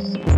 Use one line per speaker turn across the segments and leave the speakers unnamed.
Bye.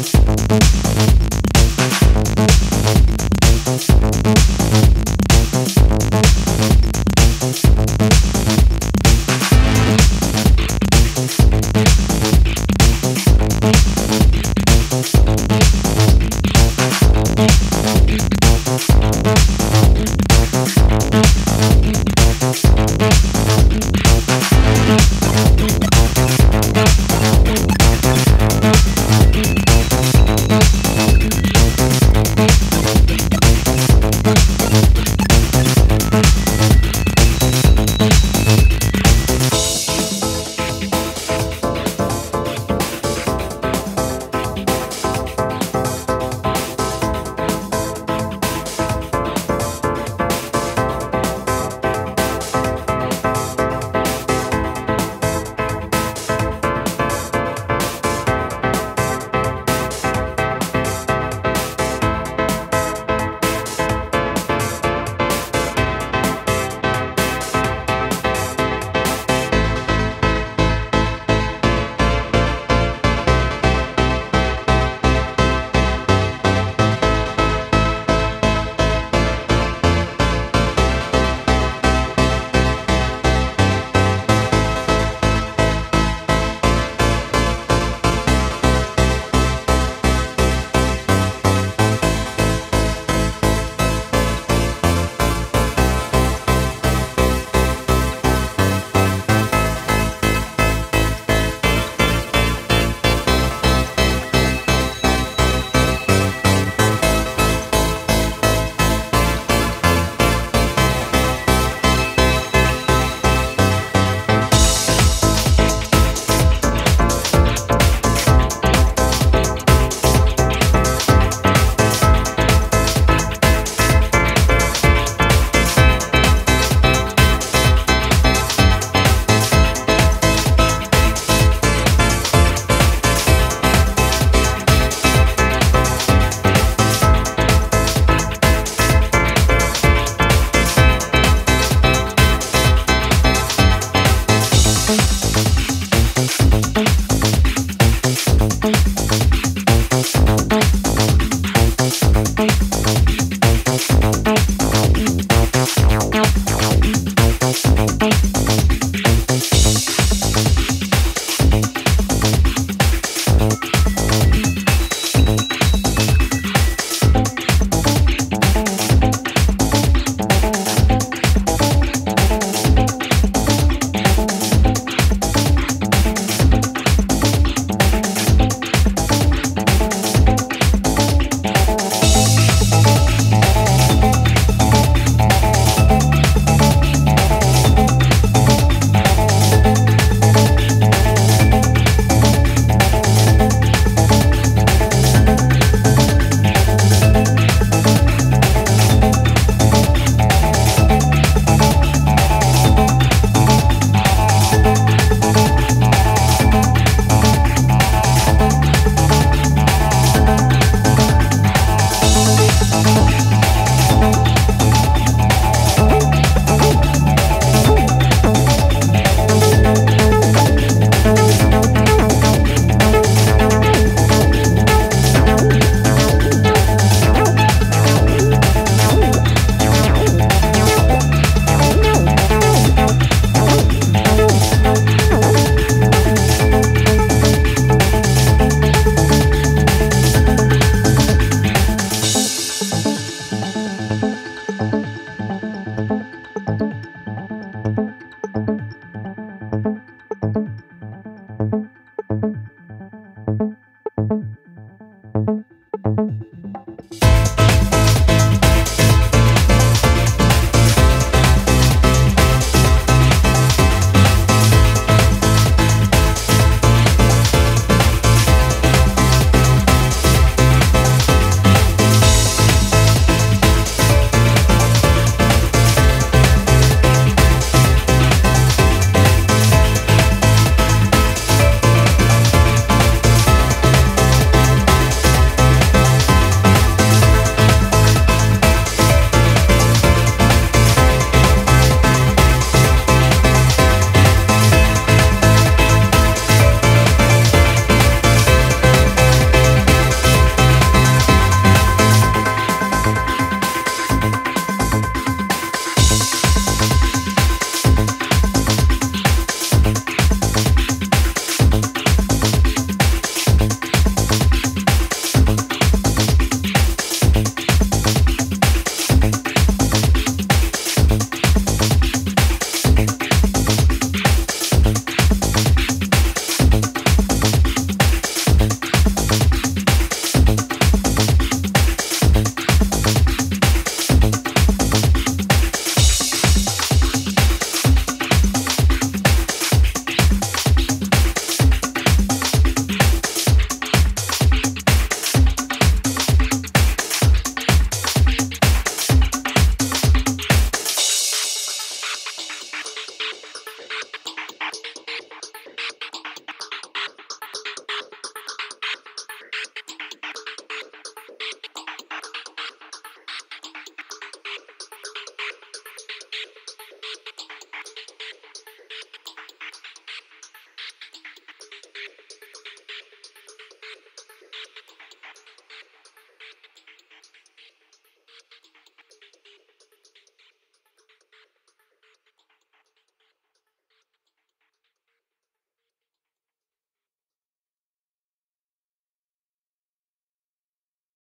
Thank you.